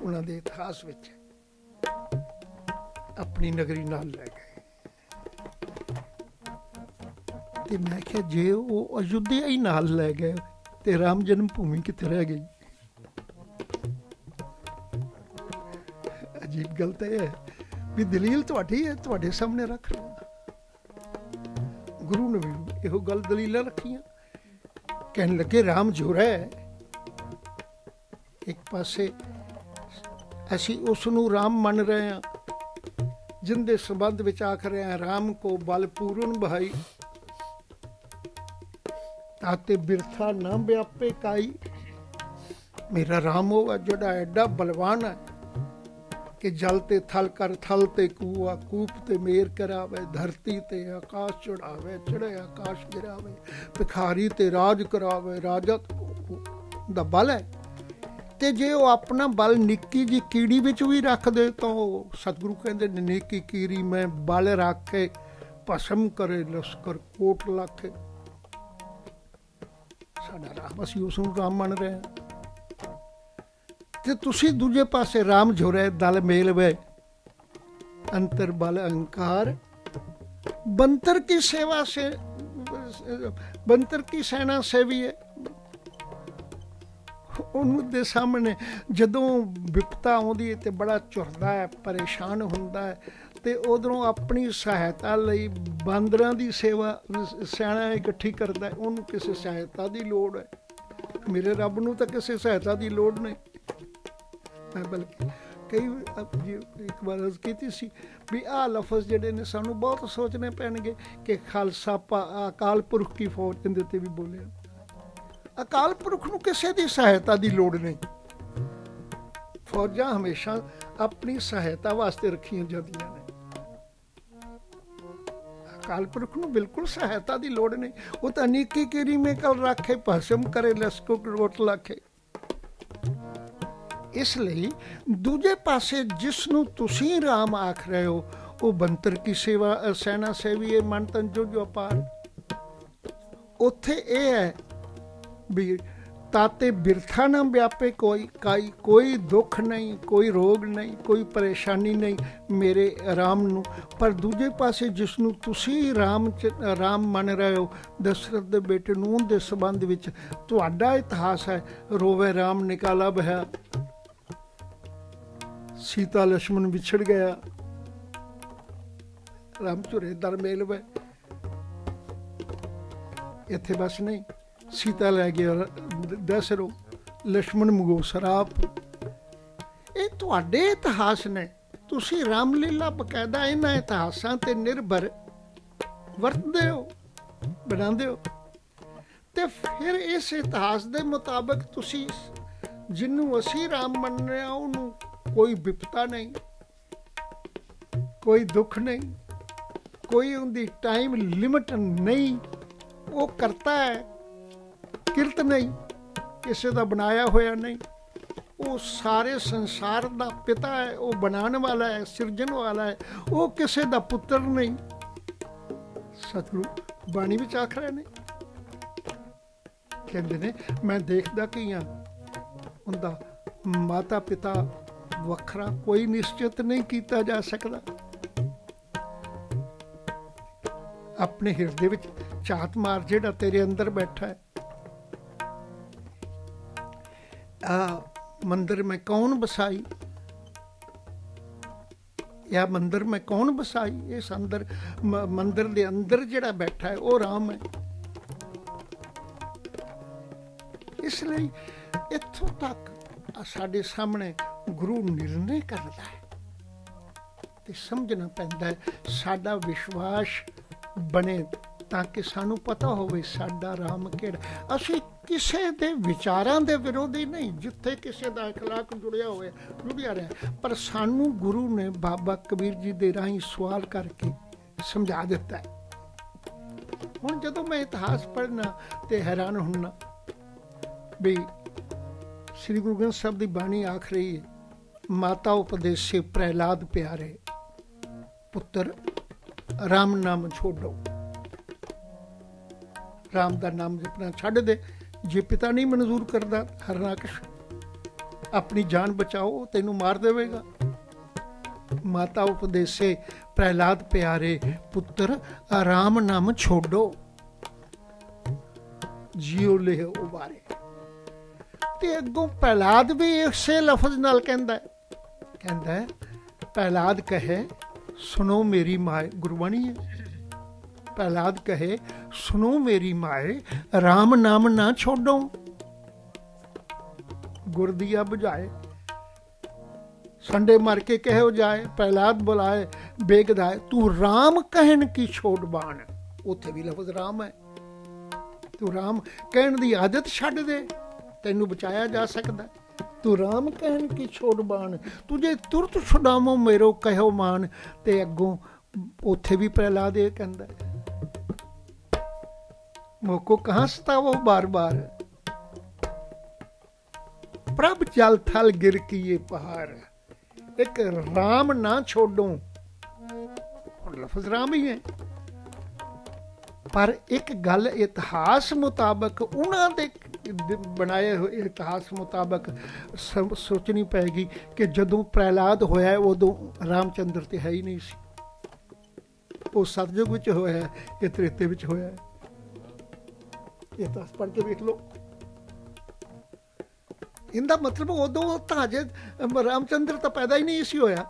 ਉਹਨਾਂ ਦੇ ਇਤਿਹਾਸ ਵਿੱਚ। ਆਪਣੀ ਨਗਰੀ ਨਾਲ ਲੈ ਗਏ। ਤੇ ਮੈਂ ਕਿਹਾ, ਜੇ ਉਹ ਅਯੁੱਧਿਆ ਹੀ ਨਾਲ ਲੈ ਗਏ, ਤੇ ਰਾਮ ਜਨਮ ਭੂਮੀ ਕਿੱਥੇ ਰਹਿ ਗਈ? ਅਜੀਬ ਗੱਲ ਤਾਂ ਹੈ ਵੀ ਦਲੀਲ ਤੁਹਾਡੀ ਹੈ, ਤੁਹਾਡੇ ਸਾਹਮਣੇ ਰੱਖ ਰਿਹਾ ਗੁਰੂ ਨੇ ਵੀ ਇਹੋ ਗੱਲ ਦਲੀਲਾਂ ਰੱਖੀਆਂ। ਕਹਿਣ ਲੱਗੇ, ਰਾਮ ਜੁਰਾ ਹੈ। ਇੱਕ ਪਾਸੇ ਅਸੀਂ ਉਸ ਨੂੰ ਰਾਮ ਮੰਨ ਰਹੇ ਹਾਂ। ਜਿੰਦੇ ਸੰਬੰਧ ਵਿੱਚ ਆਖ ਰਹੇ ਹਾਂ, ਰਾਮ ਕੋ ਬਲ ਭਾਈ ਤਾਤੇ ਬਿਰਥਾ ਨਾ ਵਿਆਪੇ ਕਾਈ। ਮੇਰਾ ਰਾਮ ਹੋਗਾ ਜਿਹੜਾ ਐਡਾ ਬਲਵਾਨ ਹੈ ਕਿ ਜਲ ਤੇ ਥਲ ਕਰ ਥਲ ਤੇ ਕੂਆ, ਕੂਪ ਤੇ ਮੇਰ ਕਰਾਵੇ, ਧਰਤੀ ਤੇ ਆਕਾਸ਼ ਚੜਾਵੇ ਚੜੇ ਆਕਾਸ਼ ਗਿਰਾਵੇ, ਭਿਖਾਰੀ ਤੇ ਰਾਜ ਕਰਾਵੇ ਰਾਜਤ ਦਾ ਬਲ ਹੈ। ਤੇ ਜੇ ਉਹ ਆਪਣਾ ਬਲ ਨਿੱਕੀ ਜੀ ਕੀੜੀ ਵਿੱਚ ਵੀ ਰੱਖ ਦੇ ਤਾਂ ਸਤਿਗੁਰੂ ਕਹਿੰਦੇ ਨੇ ਨਿੱਕੀ ਕੀੜੀ ਮੈਂ ਬਲ ਰੱਖ ਕੇ ਭਸਮ ਕਰੇ ਲਸ਼ਕਰ ਕੋਟ ਲਾਖੇ। ਸਾਡਾ ਰਾਮ, ਅਸੀਂ ਉਸ ਨੂੰ ਰਾਮ ਮੰਨ ਰਹੇ ਹਾਂ। ਤੇ ਤੁਸੀਂ ਦੂਜੇ ਪਾਸੇ ਰਾਮ ਝੁਰੇ ਦਲ ਮੇਲ ਵੇ ਅੰਤਰ ਬਲ ਅਹੰਕਾਰ। ਬੰਤਰ ਕੀ ਸੇਵਾ ਸੇ ਬੰਤਰ ਕੀ ਸੈਨਾ ਸੇਵੀ ਹੈ? ਉਹਨੂੰ ਦੇ ਸਾਹਮਣੇ ਜਦੋਂ ਵਿਪਤਾ ਆਉਂਦੀ ਹੈ ਤੇ ਬੜਾ ਝੁਰਦਾ ਹੈ, ਪਰੇਸ਼ਾਨ ਹੁੰਦਾ ਹੈ ਤੇ ਉਧਰੋਂ ਆਪਣੀ ਸਹਾਇਤਾ ਲਈ ਬਾਂਦਰਾਂ ਦੀ ਸੇਵਾ, ਸਿਆਣਾ ਇਕੱਠੀ ਕਰਦਾ ਉਹਨੂੰ ਕਿਸੇ ਸਹਾਇਤਾ ਦੀ ਲੋੜ ਹੈ। ਮੇਰੇ ਰੱਬ ਨੂੰ ਤਾਂ ਕਿਸੇ ਸਹਾਇਤਾ ਦੀ ਲੋੜ ਨਹੀਂ। ਮੈਂ ਬਲਕਿ ਕਈ ਇੱਕ ਵਾਰ ਅਰਜ਼ ਕੀਤੀ ਸੀ ਵੀ ਆਹ ਲਫ਼ਜ਼ ਜਿਹੜੇ ਨੇ ਸਾਨੂੰ ਬਹੁਤ ਸੋਚਣੇ ਪੈਣਗੇ ਕਿ ਖਾਲਸਾ ਅਕਾਲ ਪੁਰਖ ਕੀ ਫੌਜ ਦੇ ਤੇ ਵੀ ਬੋਲਿਆ। ਅਕਾਲ ਪੁਰਖ ਨੂੰ ਕਿਸੇ ਦੀ ਸਹਾਇਤਾ ਦੀ ਲੋੜ ਨਹੀਂ। ਫੌਜਾਂ ਹਮੇਸ਼ਾ ਆਪਣੀ ਸਹਾਇਤਾ ਵਾਸਤੇ ਰੱਖੀਆਂ ਜਾਂਦੀਆਂ ਨੇ। ਅਕਾਲ ਪੁਰਖ ਨੂੰ ਬਿਲਕੁਲ ਸਹਾਇਤਾ ਦੀ ਲੋੜ ਨਹੀਂ। ਉਹ ਤਾਂ ਨੀਕੀ ਕੀਰੀ ਮੇ ਕਲ ਰੱਖੇ, ਭਸਮ ਕਰੇ, ਲਸਕੋ ਰੋਟ ਲਾਖੇ। ਇਸ ਲਈ ਦੂਜੇ ਪਾਸੇ ਜਿਸ ਨੂੰ ਤੁਸੀਂ ਰਾਮ ਆਖ ਰਹੇ ਹੋ, ਉਹ ਬੰਤਰ ਕੀ ਸੇਵਾ ਸੈਨਾ ਸੇਵੀ ਇਹ ਮਨ ਤਨ ਜੋ ਜੋ ਅਪਾਰ। ਉੱਥੇ ਇਹ ਹੈ ਵੀ ਤਾਤੇ ਬਿਰਥਾ ਨਾ ਵਿਆਪੇ ਕੋਈ, ਕਾਈ ਕੋਈ ਦੁੱਖ ਨਹੀਂ, ਕੋਈ ਰੋਗ ਨਹੀਂ, ਕੋਈ ਪਰੇਸ਼ਾਨੀ ਨਹੀਂ ਮੇਰੇ ਆਰਾਮ ਨੂੰ। ਪਰ ਦੂਜੇ ਪਾਸੇ ਜਿਸ ਨੂੰ ਤੁਸੀਂ ਰਾਮ ਰਾਮ ਮੰਨ ਰਹੇ ਹੋ ਦਸ਼ਰਤ ਦੇ ਬੇਟੇ ਨੂੰ ਦੇ ਸਬੰਧ ਵਿੱਚ ਤੁਹਾਡਾ ਇਤਿਹਾਸ ਹੈ, ਰੋਵੇ ਰਾਮ ਨਿਕਾਲਾ ਬਹਿ ਸੀਤਾ ਲక్ష్మణ ਵਿਛੜ ਗਿਆ। ਰਾਮ ਚੁਰੇ ਦਰ ਮੇਲ ਵੇ ਇੱਥੇ ਬਸ ਨਹੀਂ। ਸੀਤਾ ਲੈ ਗਿਆ ਦਸ਼ਰੋ ਲక్ష్మణ ਮਗੋ ਸਰਾਪ। ਇਹ ਤੁਹਾਡੇ ਇਤਿਹਾਸ ਨੇ। ਤੁਸੀਂ ਰਾਮ ਲੀਲਾ ਬਕਾਇਦਾ ਇਹਨਾਂ ਇਤਿਹਾਸਾਂ ਤੇ ਨਿਰਭਰ ਵਰਤਦੇ ਹੋ, ਬਣਾਉਂਦੇ ਹੋ। ਤੇ ਫਿਰ ਇਸ ਇਤਿਹਾਸ ਦੇ ਮੁਤਾਬਕ ਤੁਸੀਂ ਜਿੰਨੂੰ ਅਸੀਂ ਰਾਮ ਮੰਨਦੇ ਆ ਉਹਨੂੰ ਕੋਈ ਵਿਪਤਾ ਨਹੀਂ, ਕੋਈ ਦੁੱਖ ਨਹੀਂ, ਕੋਈ ਉਹਦੀ ਟਾਈਮ ਲਿਮਟ ਨਹੀਂ। ਉਹ ਕਰਤਾ ਹੈ। ਕਿਰਤ ਨਹੀਂ, ਕਿਸੇ ਦਾ ਬਣਾਇਆ ਹੋਇਆ ਨਹੀਂ। ਉਹ ਸਾਰੇ ਸੰਸਾਰ ਦਾ ਪਿਤਾ ਹੈ, ਉਹ ਬਣਾਉਣ ਵਾਲਾ ਹੈ, ਸਿਰਜਣ ਵਾਲਾ ਹੈ, ਉਹ ਕਿਸੇ ਦਾ ਪੁੱਤਰ ਨਹੀਂ। ਸਤਿਗੁਰੂ ਬਾਣੀ ਵਿੱਚ ਆਖ ਰਹੇ ਨੇ। ਕਹਿੰਦੇ ਨੇ, ਮੈਂ ਦੇਖਦਾ ਕਿ ਆ ਉਹਦਾ ਮਾਤਾ ਪਿਤਾ ਵੱਖਰਾ, ਕੋਈ ਨਿਸ਼ਚਿਤ ਨਹੀਂ ਕੀਤਾ ਜਾ ਸਕਦਾ। ਆਪਣੇ ਹਿਰਦੇ ਵਿੱਚ ਚਾਤ ਮਾਰ ਜਿਹੜਾ ਤੇਰੇ ਅੰਦਰ ਬੈਠਾ ਹੈ ਆ ਮੰਦਰ ਮੈਂ ਕੌਣ ਬਸਾਈ ਇਹ ਮੰਦਰ ਮੈਂ ਕੌਣ ਬਸਾਈ ਇਸ ਅੰਦਰ ਮੰਦਰ ਦੇ ਅੰਦਰ ਜਿਹੜਾ ਬੈਠਾ ਹੈ, ਉਹ ਰਾਮ ਹੈ। ਇਸ ਲਈ ਇੱਥੋਂ ਤੱਕ ਸਾਡੇ ਸਾਹਮਣੇ ਗੁਰੂ ਨਿਰਣੇ ਕਰਦਾ ਹੈ। ਤੇ ਸਮਝਣਾ ਪੈਂਦਾ ਹੈ, ਸਾਡਾ ਵਿਸ਼ਵਾਸ ਬਣੇ ਤਾਂ ਕਿ ਸਾਨੂੰ ਪਤਾ ਹੋਵੇ ਸਾਡਾ ਰਾਮ ਕਿਹੜਾ। ਅਸੀਂ ਕਿਸੇ ਦੇ ਵਿਚਾਰਾਂ ਦੇ ਵਿਰੋਧੀ ਨਹੀਂ ਜਿੱਥੇ ਕਿਸੇ ਦਾ اخلاق ਜੁੜਿਆ ਹੋਇਆ ਜੁੜਿਆ ਰਿਹਾ ਪਰ ਸਾਨੂੰ ਗੁਰੂ ਨੇ ਬਾਬਾ ਕਬੀਰ ਜੀ ਦੇ ਰਾਹੀਂ ਸਵਾਲ ਕਰਕੇ ਸਮਝਾ ਦਿੱਤਾ ਹੈ ਹੁਣ ਜਦੋਂ ਮੈਂ ਇਤਿਹਾਸ ਪੜ੍ਹਨਾ ਤੇ ਹੈਰਾਨ ਹੁੰਨਾ ਵੀ ਸ੍ਰੀ ਗੁਰੂ ਗ੍ਰੰਥ ਸਾਹਿਬ ਦੀ ਬਾਣੀ ਆਖ ਰਹੀ ਹੈ ਮਾਤਾ ਉਪਦੇਸੇ ਪ੍ਰਹਿਲਾਦ ਪਿਆਰੇ ਪੁੱਤਰ ਰਾਮ ਨਾਮ ਛੋੜੋ ਰਾਮ ਦਾ ਨਾਮ ਜਪਣਾ ਛੱਡ ਦੇ ਜੇ ਪਿਤਾ ਨਹੀਂ ਮਨਜ਼ੂਰ ਕਰਦਾ ਹਰਨਾਕਸ਼ ਆਪਣੀ ਜਾਨ ਬਚਾਓ ਤੈਨੂੰ ਮਾਰ ਦੇਵੇਗਾ। ਮਾਤਾ ਉਪਦੇਸੇ, ਪ੍ਰਹਿਲਾਦ ਪਿਆਰੇ, ਪੁੱਤਰ, ਆਰਾਮ ਨਾਮ ਛੋੜੋ ਜੀਉ ਲੈ ਉਬਾਰੇ। ਤੇ ਅੱਗੋਂ ਪ੍ਰਹਿਲਾਦ ਵੀ ਇਸੇ ਲਫ਼ਜ਼ ਨਾਲ ਕਹਿੰਦਾ ਕਹਿੰਦਾ ਹੈ, ਪ੍ਰਹਿਲਾਦ ਕਹੇ, ਸੁਣੋ ਮੇਰੀ ਮਾਂ ਗੁਰਬਾਣੀ ਹੈ। ਪ੍ਰਹਿਲਾਦ ਕਹੇ ਸੁਨੋ ਮੇਰੀ ਮਾਏ RAM ਨਾਮ ਨਾ ਛੋਡੋ। ਗੁਰਦੀਆ 부ਝਾਏ ਸੰਡੇ ਮਾਰ ਕੇ ਕਹਿਓ ਜਾਏ, ਪ੍ਰਹਿਲਾਦ ਬੁਲਾਏ ਬੇਗਦਾਏ ਤੂੰ RAM ਕਹਿਣ ਕੀ ਛੋੜ ਬਾਣ? ਉੱਥੇ ਵੀ ਲਫ਼ਜ਼ RAM ਹੈ। ਤੂੰ ਰਾਮ ਕਹਿਣ ਦੀ ਆਦਤ ਛੱਡ ਦੇ, ਤੈਨੂੰ ਬਚਾਇਆ ਜਾ ਸਕਦਾ। ਤੂੰ ਰਾਮ ਕਹਿਣ ਕੀ ਛੋੜ ਬਾਣ? ਤੁਝੇ ਤੁਰਤ ਛੁਡਾਵੋ ਮੇਰੋ ਕਹਿਓ ਮਾਨ ਤੇ ਅੱਗੋਂ ਉੱਥੇ ਵੀ ਪ੍ਰਹਿਲਾਦ ਇਹ ਕਹਿੰਦਾ मोको कहां सतावो बार बार प्रभ जल थल गिर किए पहाड़ एक राम ना छोड़ो लफज राम ही है ਪਰ ਇੱਕ ਗੱਲ ਇਤਿਹਾਸ ਮੁਤਾਬਕ ਉਹਨਾਂ ਦੇ ਬਣਾਏ ਹੋਏ ਇਤਿਹਾਸ ਮੁਤਾਬਕ ਸੋਚਣੀ ਪੈਗੀ ਕਿ ਜਦੋਂ ਪ੍ਰਹਿਲਾਦ ਹੋਇਆ ਉਦੋਂ ਰਾਮਚੰਦਰ ਤੇ ਹੈ ਹੀ ਨਹੀਂ ਸੀ ਉਹ ਸਤਜੁਗ ਵਿੱਚ ਹੋਇਆ ਇਹ ਤ੍ਰੇਤੇ ਵਿੱਚ ਹੋਇਆ ਇਹ ਤਾਂ ਪੜ ਕੇ ਵੇਖ ਲਓ। ਇਹਦਾ ਮਤਲਬ ਉਦੋਂ ਤਾਂ ਜੇ ਰਾਮਚੰਦਰ ਤਾਂ ਪੈਦਾ ਹੀ ਨਹੀਂ ਸੀ ਹੋਇਆ।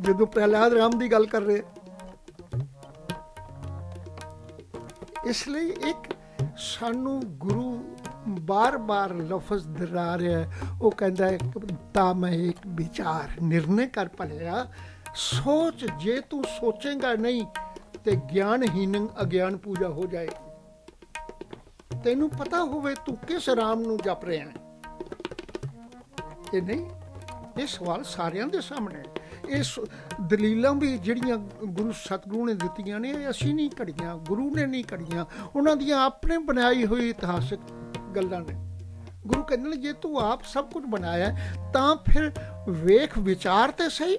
ਜਦੋਂ ਪ੍ਰਹਿਲਾਦ ਰਾਮ ਦੀ ਗੱਲ ਕਰ ਰਹੇ। ਇਸ ਲਈ ਇੱਕ ਸਾਨੂੰ ਗੁਰੂ ਬਾਰ-ਬਾਰ ਲਫ਼ਜ਼ ਦਰਾ ਰਿਹਾ ਉਹ ਕਹਿੰਦਾ ਹੈ ਤਾਂ ਮੈਂ ਇੱਕ ਵਿਚਾਰ, ਨਿਰਣੇ ਕਰ ਭਲਿਆ। ਸੋਚ, ਜੇ ਤੂੰ ਸੋਚੇਗਾ ਨਹੀਂ ਤੇ ਗਿਆਨਹੀਨ ਅਗਿਆਨ ਪੂਜਾ ਹੋ ਜਾਏਗੀ ਤੈਨੂੰ ਪਤਾ ਹੋਵੇ ਤੂੰ ਕਿਸ ਰਾਮ ਨੂੰ ਜਪ ਰਿਹਾ ਹੈ? ਇਹ ਨਹੀਂ, ਇਹ ਸਵਾਲ ਸਾਰਿਆਂ ਦੇ ਸਾਹਮਣੇ ਇਸ ਦਲੀਲਾਂ ਵੀ ਜਿਹੜੀਆਂ ਗੁਰੂ ਸਤਗੁਰੂ ਨੇ ਦਿੱਤੀਆਂ ਨੇ, ਇਹ ਅਸੀਂ ਨਹੀਂ ਘੜੀਆਂ, ਗੁਰੂ ਨੇ ਨਹੀਂ ਘੜੀਆਂ। ਉਹਨਾਂ ਦੀਆਂ ਆਪਣੇ ਬਣਾਈ ਹੋਈ ਇਤਿਹਾਸਿਕ ਗੱਲਾਂ ਨੇ। ਗੁਰੂ ਕਹਿੰਦੇ ਨੇ, ਜੇ ਤੂੰ ਆਪ ਸਭ ਕੁਝ ਬਣਾਇਆ ਤਾਂ ਫਿਰ ਵੇਖ ਵਿਚਾਰ ਤੇ ਸਹੀ।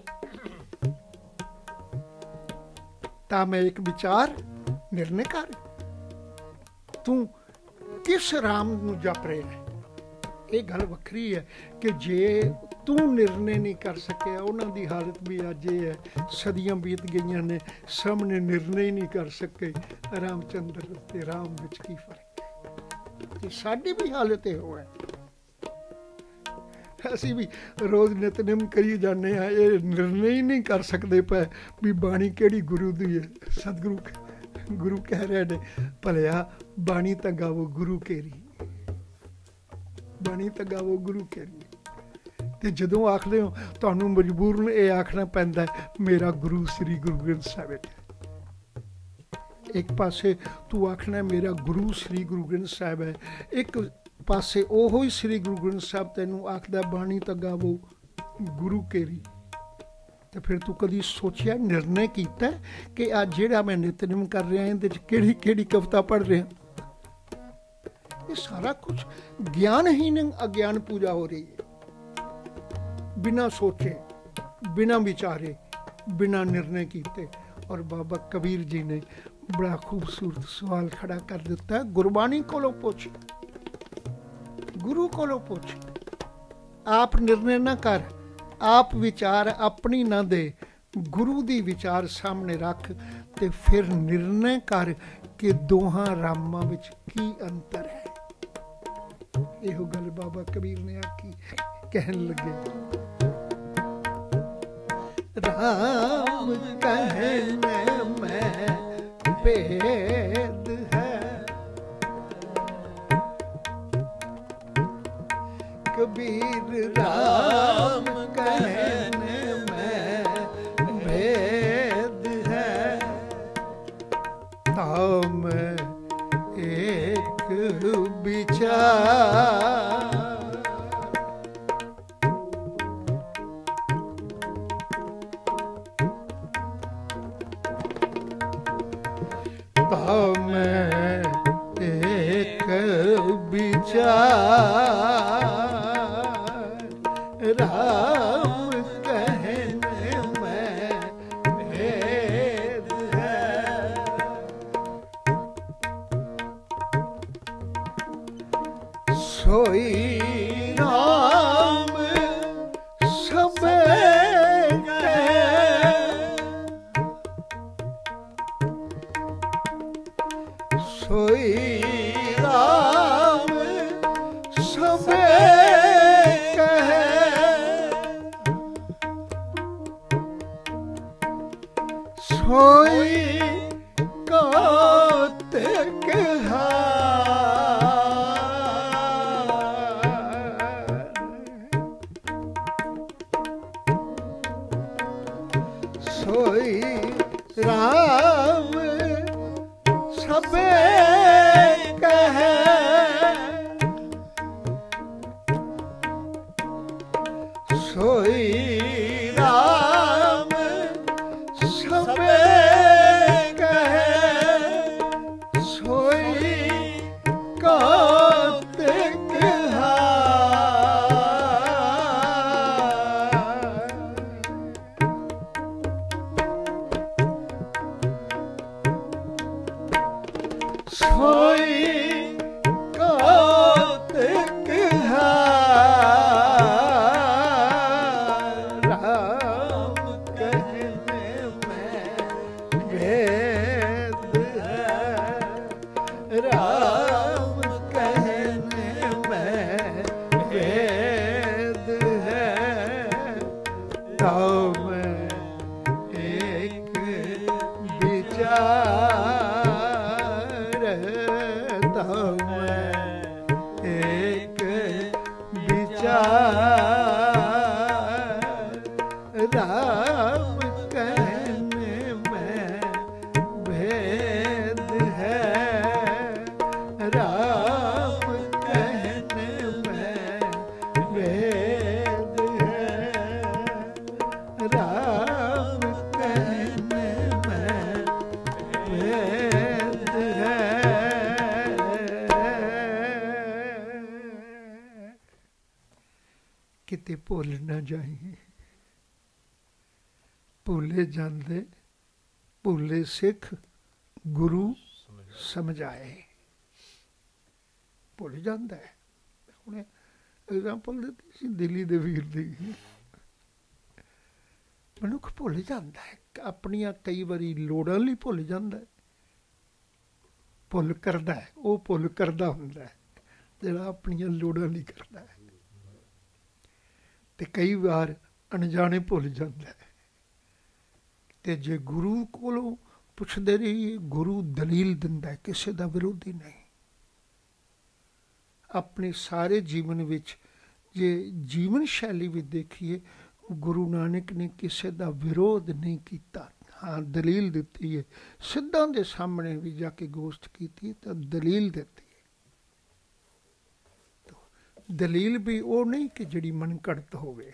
ਤਾਂ ਮੈਂ ਇੱਕ ਵਿਚਾਰ ਨਿਰਣੇ ਕਰ ਤੂੰ ਕਿਸ ਰਾਮ ਨੂੰ ਜਪ ਰਿਹਾ ਹੈ? ਇਹ ਗੱਲ ਵੱਖਰੀ ਹੈ ਕਿ ਜੇ ਤੂੰ ਨਿਰਣੇ ਨਹੀਂ ਕਰ ਸਕਿਆ, ਉਹਨਾਂ ਦੀ ਹਾਲਤ ਵੀ ਅੱਜ ਇਹ ਹੈ, ਸਦੀਆਂ ਬੀਤ ਗਈਆਂ ਨੇ, ਸਾਹਮਣੇ ਨਿਰਣੇ ਨਹੀਂ ਕਰ ਸਕੇ। ਰਾਮਚੰਦਰ ਤੇ ਰਾਮ ਵਿੱਚ ਕੀ ਫ਼ਰਕ ਤੇ ਸਾਡੀ ਵੀ ਹਾਲਤ ਇਹ ਹੋਇਆ ਅਸੀਂ ਵੀ ਰੋਜ਼ ਨਿਤਨੇਮ ਕਰੀ ਜਾਂਦੇ ਆ ਇਹ ਨਿਰਣੇ ਹੀ ਨਹੀਂ ਕਰ ਸਕਦੇ ਪਏ ਵੀ ਬਾਣੀ ਕਿਹੜੀ ਗੁਰੂ ਦੀ ਹੈ, ਸਤਿਗੁਰੂ ਗੁਰੂ ਕਹਿ ਰਹੇ ਨੇ ਭਲਿਆ ਬਾਣੀ ਤਾਂ ਗਾਵੋ ਗੁਰੂ ਕੇਰੀ। ਬਾਣੀ ਤਾਂ ਗੁਰੂ ਕੇਰੀ। ਤੇ ਜਦੋਂ ਆਖਦੇ ਹੋ, ਤੁਹਾਨੂੰ ਮਜਬੂਰਨ ਇਹ ਆਖਣਾ ਪੈਂਦਾ ਮੇਰਾ ਗੁਰੂ ਸ੍ਰੀ ਗੁਰੂ ਗ੍ਰੰਥ ਸਾਹਿਬ ਹੈ। ਇੱਕ ਪਾਸੇ ਤੂੰ ਆਖਣਾ ਮੇਰਾ ਗੁਰੂ ਸ੍ਰੀ ਗੁਰੂ ਗ੍ਰੰਥ ਸਾਹਿਬ ਹੈ। ਇੱਕ ਪਾਸੇ ਉਹੋ ਹੀ ਸ੍ਰੀ ਗੁਰੂ ਗ੍ਰੰਥ ਸਾਹਿਬ ਤੈਨੂੰ ਆਖਦਾ ਬਾਣੀ ਤਾਂ ਗੁਰੂ ਕੇਰੀ। ਤੇ ਫਿਰ ਤੂੰ ਕਦੀ ਸੋਚਿਆ, ਨਿਰਣੇ ਕੀਤਾ ਕਿ ਆ ਜਿਹੜਾ ਮੈਂ ਨਿਤਨੇਮ ਕਰ ਰਿਹਾ, ਇਹਦੇ 'ਚ ਕਿਹੜੀ ਕਿਹੜੀ ਕਵਿਤਾ ਪੜ ਰਿਹਾ? ਇਹ ਸਾਰਾ ਕੁਝ ਗਿਆਨਹੀਨ ਅਗਿਆਨ ਪੂਜਾ ਹੋ ਰਹੀ ਹੈ। ਬਿਨਾ ਸੋਚੇ, ਬਿਨਾ ਵਿਚਾਰੇ, ਬਿਨਾ ਨਿਰਣੇ ਕੀਤੇ। ਔਰ ਬਾਬਾ ਕਬੀਰ ਜੀ ਨੇ ਬੜਾ ਖੂਬਸੂਰਤ ਸਵਾਲ ਖੜਾ ਕਰ ਦਿੱਤਾ, ਗੁਰਬਾਣੀ ਕੋਲੋਂ ਪੁੱਛ। ਗੁਰੂ ਕੋਲੋਂ ਪੁੱਛ। ਆਪ ਨਿਰਣੇ ਨਾ ਕਰ। ਆਪ ਵਿਚਾਰ ਆਪਣੀ ਨਾ ਦੇ ਗੁਰੂ ਦੀ ਵਿਚਾਰ ਸਾਹਮਣੇ ਰੱਖ ਤੇ ਫਿਰ ਨਿਰਣੈ ਕਰ ਕਿ ਦੋਹਾਂ ਰਾਮਾਂ ਵਿੱਚ ਕੀ ਅੰਤਰ ਹੈ। ਇਹੋ ਗੱਲ ਬਾਬਾ ਕਬੀਰ ਨੇ ਆਖੀ, ਕਹਿਣ ਲੱਗੇ। ਰਾਮ ਕਹਿਣ ਮੈਂ ਭੇਦ ਕਬੀਰ ਰਾਮ ਕਹਿਣ ਮੈਂ ਭੇਦ ਹੈ। ਤਾਮ ਇੱਕ ਵਿਚਾਰ ਸੋਈ ਕਿਤੇ ਭੁੱਲ ਨਾ ਜਾਈਏ ਭੁੱਲੇ ਜਾਂਦੇ, ਭੁੱਲੇ ਸਿੱਖ ਗੁਰੂ ਸਮਝਾਏ ਭੁੱਲ ਜਾਂਦਾ ਹੈ। ਹੁਣ ਐਗਜ਼ਾਮਪਲ ਦਿੱਤੀ ਸੀ ਦਿੱਲੀ ਦੇ ਵੀਰ ਦੀ। ਮਨੁੱਖ ਭੁੱਲ ਜਾਂਦਾ ਹੈ। ਆਪਣੀਆਂ ਕਈ ਵਾਰੀ ਲੋੜਾਂ ਲਈ ਭੁੱਲ ਜਾਂਦਾ ਹੈ। ਭੁੱਲ ਕਰਦਾ ਹੈ। ਉਹ ਭੁੱਲ ਕਰਦਾ ਹੁੰਦਾ ਹੈ। ਜਿਹੜਾ ਆਪਣੀਆਂ ਲੋੜਾਂ ਲਈ ਕਰਦਾ ਹੈ। ਤੇ ਕਈ ਵਾਰ ਅਣਜਾਣੇ ਭੁੱਲ ਜਾਂਦਾ ਹੈ। ਤੇ ਜੇ ਗੁਰੂ ਕੋਲੋਂ ਪੁੱਛਦੇ ਰਹੀਏ ਗੁਰੂ ਦਲੀਲ ਦਿੰਦਾ ਕਿਸੇ ਦਾ ਵਿਰੋਧੀ ਨਹੀਂ। ਆਪਣੇ ਸਾਰੇ ਜੀਵਨ ਵਿੱਚ ਜੇ ਜੀਵਨ ਸ਼ੈਲੀ ਵੀ ਦੇਖੀਏ, ਗੁਰੂ ਨਾਨਕ ਨੇ ਕਿਸੇ ਦਾ ਵਿਰੋਧ ਨਹੀਂ ਕੀਤਾ। ਹਾਂ, ਦਲੀਲ ਦਿੱਤੀ ਹੈ। ਸਿੱਧਾਂ ਦੇ ਸਾਹਮਣੇ ਵੀ ਜਾ ਕੇ ਗੋਸ਼ਟ ਕੀਤੀ ਤਾਂ ਦਲੀਲ ਦਿੱਤੀ। ਦਲੀਲ ਵੀ ਉਹ ਨਹੀਂ ਕਿ ਜਿਹੜੀ ਮਨਕੜਤ ਹੋਵੇ।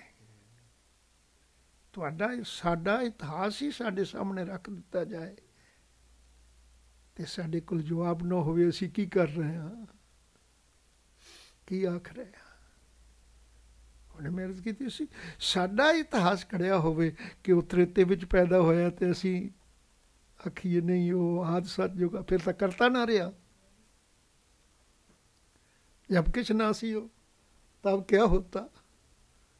ਤੁਹਾਡਾ, ਸਾਡਾ ਇਤਿਹਾਸ ਹੀ ਸਾਡੇ ਸਾਹਮਣੇ ਰੱਖ ਦਿੱਤਾ ਜਾਏ। ਤੇ ਸਾਡੇ ਕੋਲ ਜਵਾਬ ਨਾ ਹੋਵੇ, ਅਸੀਂ ਕੀ ਕਰ ਰਹੇ ਹਾਂ? ਕੀ ਆਖ ਰਹੇ ਹਾਂ? ਉਹਨੇ ਮਿਹਨਤ ਕੀਤੀ ਸੀ, ਸਾਡਾ ਇਤਿਹਾਸ ਖੜਿਆ ਹੋਵੇ ਕਿ ਉਹ ਤ੍ਰੇਤੇ ਵਿੱਚ ਪੈਦਾ ਹੋਇਆ ਤੇ ਅਸੀਂ ਆਖੀਏ, ਨਹੀਂ, ਉਹ ਹਾਦਸਾ ਜੋਗਾ ਫਿਰ ਤਾਂ ਕਰਤਾ ਨਾ ਰਿਹਾ। ਜਬ ਕਿਛ ਨਾ ਸੀ ਉਹ। ਤਬ ਕੀ ਹੁੰਦਾ,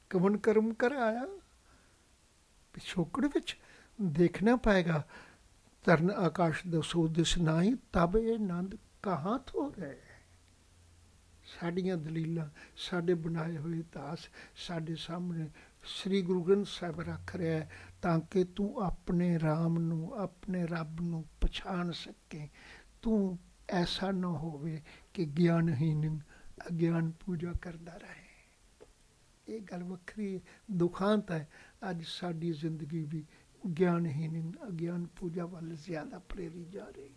ਕਮਨ ਕਰਮ ਕਰ ਆਇਆ? ਪਿਛੋਕੜ ਵਿੱਚ ਦੇਖਣਾ ਪਏਗਾ। ਤਰਨ ਆਕਾਸ਼ ਦਾ ਸੋ ਨਹੀਂ ਤਬ ਇਹ ਆਨੰਦ ਕਹਾਂ ਤੋਂ ਰਹੇ ਸਾਡੀਆਂ ਦਲੀਲਾਂ, ਸਾਡੇ ਬਣਾਏ ਹੋਏ ਦਾਸ, ਸਾਡੇ ਸਾਹਮਣੇ ਸ੍ਰੀ ਗੁਰੂ ਗ੍ਰੰਥ ਸਾਹਿਬ ਰੱਖ ਰਿਹਾ ਹੈ, ਤਾਂ ਕਿ ਤੂੰ ਆਪਣੇ RAM ਨੂੰ, ਆਪਣੇ ਰੱਬ ਨੂੰ ਪਛਾਣ ਸਕੇ। ਤੂੰ ਐਸਾ ਨਾ ਹੋਵੇ ਕਿ ਗਿਆਨਹੀਨ ਅਗਿਆਨ ਪੂਜਾ ਕਰਦਾ ਰਹੇ। ਇਹ ਗੱਲ ਵੱਖਰੀ ਦੁਖਾਂਤ ਹੈ। ਅੱਜ ਸਾਡੀ ਜ਼ਿੰਦਗੀ ਵੀ ਗਿਆਨਹੀਨ ਅਗਿਆਨ ਪੂਜਾ ਵੱਲ ਜ਼ਿਆਦਾ ਪ੍ਰੇਰੀ ਜਾ ਰਹੀ।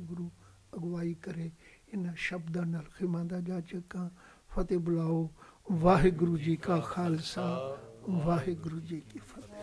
ਗੁਰੂ ਅਗਵਾਈ ਕਰੇ। ਇਹਨਾਂ ਸ਼ਬਦਾਂ ਨਾਲ ਖਿਮਾ ਜਾ ਚੱਕਾ ਫਤਿਹ ਬੁਲਾਓ। ਵਾਹਿਗੁਰੂ ਜੀ ਕਾ ਖਾਲਸਾ। ਵਾਹਿਗੁਰੂ ਜੀ ਕੀ ਫਤਿਹ।